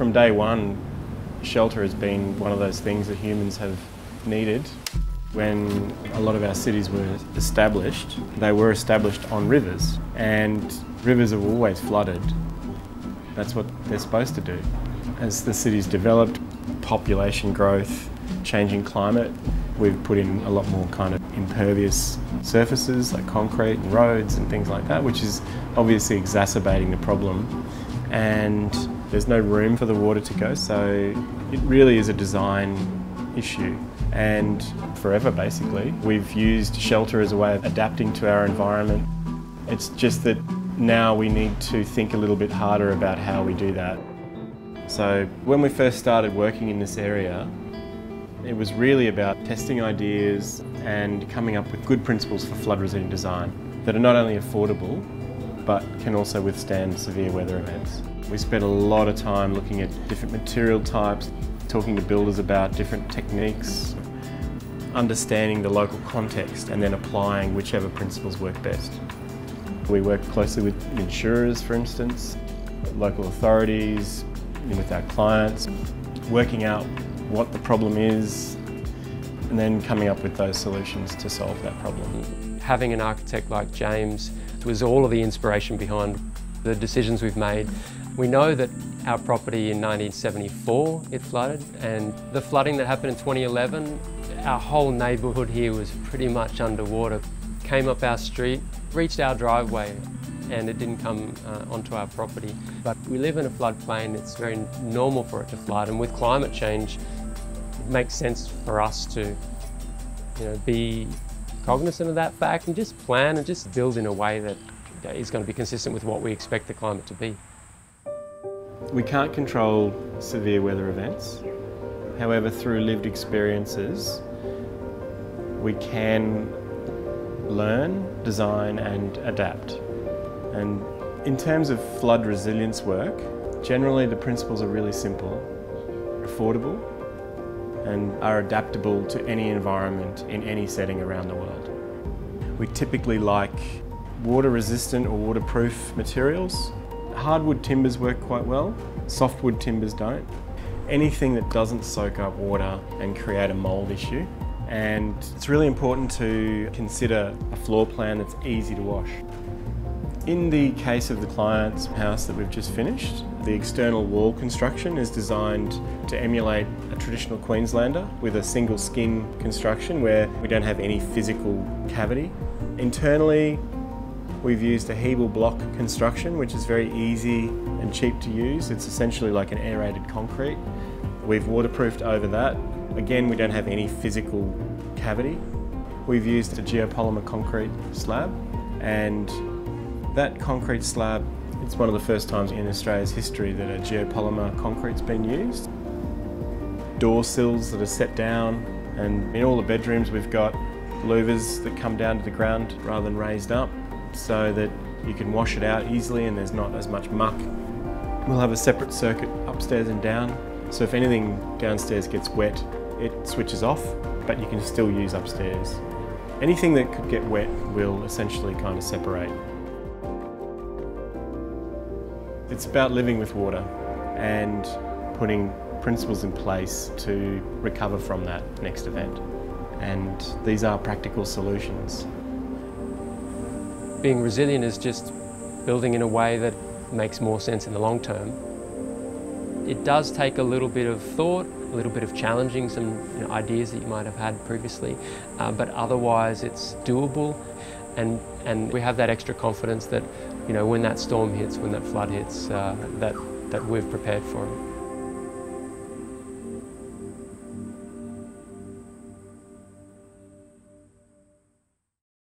From day one, shelter has been one of those things that humans have needed. When a lot of our cities were established, they were established on rivers, and rivers are always flooded. That's what they're supposed to do. As the cities developed, population growth, changing climate, we've put in a lot more kind of impervious surfaces like concrete and roads and things like that, which is obviously exacerbating the problem. And there's no room for the water to go, so it really is a design issue. And forever, basically, we've used shelter as a way of adapting to our environment. It's just that now we need to think a little bit harder about how we do that. So when we first started working in this area, it was really about testing ideas and coming up with good principles for flood resilient design that are not only affordable but can also withstand severe weather events. We spent a lot of time looking at different material types, talking to builders about different techniques, understanding the local context and then applying whichever principles work best. We work closely with insurers, for instance, local authorities, with our clients, working out what the problem is, and then coming up with those solutions to solve that problem. Having an architect like James was all of the inspiration behind the decisions we've made. We know that our property in 1974, it flooded, and the flooding that happened in 2011, our whole neighbourhood here was pretty much underwater. Came up our street, reached our driveway, and it didn't come uh, onto our property. But we live in a floodplain, it's very normal for it to flood, and with climate change, it makes sense for us to you know, be cognizant of that fact and just plan and just build in a way that is going to be consistent with what we expect the climate to be. We can't control severe weather events. However, through lived experiences, we can learn, design and adapt. And in terms of flood resilience work, generally the principles are really simple, affordable and are adaptable to any environment in any setting around the world. We typically like water resistant or waterproof materials. Hardwood timbers work quite well, softwood timbers don't. Anything that doesn't soak up water and create a mould issue. And it's really important to consider a floor plan that's easy to wash. In the case of the client's house that we've just finished, the external wall construction is designed to emulate a traditional Queenslander with a single skin construction where we don't have any physical cavity. Internally, we've used a Hebel block construction, which is very easy and cheap to use. It's essentially like an aerated concrete. We've waterproofed over that. Again, we don't have any physical cavity. We've used a geopolymer concrete slab and that concrete slab, it's one of the first times in Australia's history that a geopolymer concrete's been used. Door sills that are set down and in all the bedrooms we've got louvers that come down to the ground rather than raised up so that you can wash it out easily and there's not as much muck. We'll have a separate circuit upstairs and down so if anything downstairs gets wet it switches off but you can still use upstairs. Anything that could get wet will essentially kind of separate. It's about living with water and putting principles in place to recover from that next event. And these are practical solutions. Being resilient is just building in a way that makes more sense in the long term. It does take a little bit of thought, a little bit of challenging some you know, ideas that you might have had previously, uh, but otherwise it's doable and, and we have that extra confidence that you know, when that storm hits, when that flood hits, uh, that, that we've prepared for it.